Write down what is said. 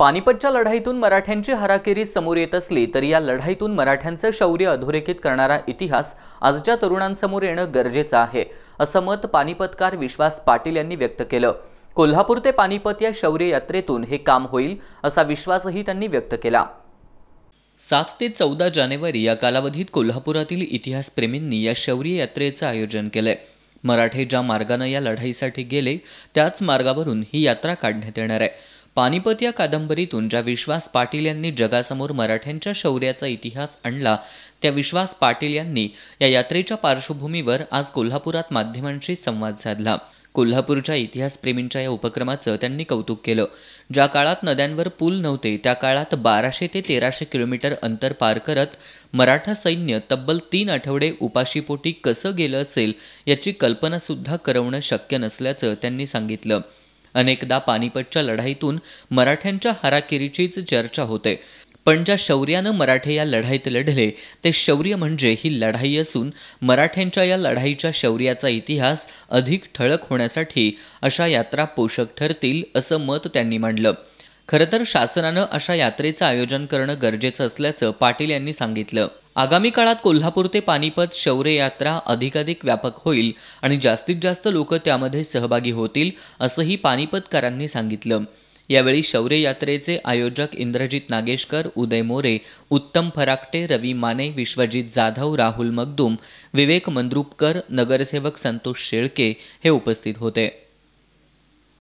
पानिपतच्या लढाईतून मराठ्यांची हराखेरी समोर येत असली तरी या लढाईतून मराठ्यांचं शौर्य अधोरेखित करणारा इतिहास आजच्या तरुणांसमोर येणं गरजेचं आहे असं मत पानिपतकार विश्वास पाटील यांनी व्यक्त केलं. कोल्हापूर ते पानिपत या शौर्य यात्रेतून हे काम होईल असा विश्वासही त्यांनी व्यक्त केला. सात ते चौदा जानेवारी या कालावधीत कोल्हापुरातील इतिहासप्रेमींनी या शौर्य यात्रेचं आयोजन केलंय. मराठे ज्या मार्गानं या लढाईसाठी गेले त्याच मार्गावरून ही यात्रा काढण्यात येणार आहे. पानिपत या कादंबरीतून ज्या विश्वास पाटील यांनी जगासमोर मराठ्यांच्या शौर्याचा इतिहास आणला त्या विश्वास पाटील यांनी या यात्रेच्या पार्श्वभूमीवर आज कोल्हापुरात माध्यमांशी संवाद साधला. कोल्हापूरच्या इतिहासप्रेमींच्या या उपक्रमाचं त्यांनी कौतुक केलं. ज्या काळात नद्यांवर पूल नव्हते त्या काळात बाराशे ते तेराशे किलोमीटर अंतर पार करत मराठा सैन्य तब्बल तीन आठवडे उपाशीपोटी कसं गेलं असेल याची कल्पनासुद्धा करवणं शक्य नसल्याचं त्यांनी सांगितलं. अनेकदा पानिपतच्या लढाईतून मराठ्यांच्या हाराकिरीचीच चर्चा होते. पण ज्या शौर्यानं मराठे या लढाईत लढले ते शौर्य म्हणजे ही लढाई असून मराठ्यांच्या या लढाईच्या शौर्याचा इतिहास अधिक ठळक होण्यासाठी अशा यात्रा पोषक ठरतील असं मत त्यांनी मांडलं. खरं तर शासनानं अशा यात्रेचं आयोजन करणं गरजेचं असल्याचं पाटील यांनी सांगितलं. आगामी काळात कोल्हापूर ते पानिपत शौर्य यात्रा अधिकाधिक व्यापक होईल आणि जास्तीत जास्त लोक त्यामध्ये सहभागी होतील असंही पानिपतकरांनी सांगितलं. यावेळी शौर्य यात्रेचे आयोजक इंद्रजित नागेशकर उदय मोरे उत्तम फराकटे रवी माने विश्वजित जाधव राहुल मगदुम विवेक मंद्रुपकर नगरसेवक संतोष शेळके हे उपस्थित होते.